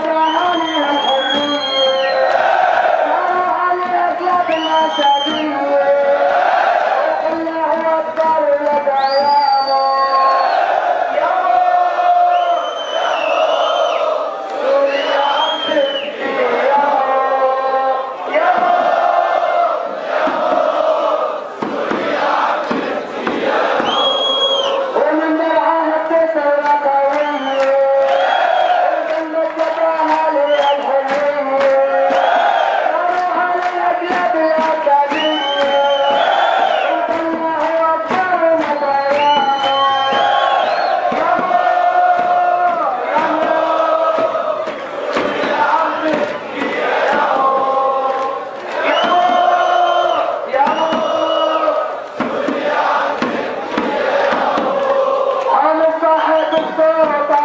trabajo Vitória da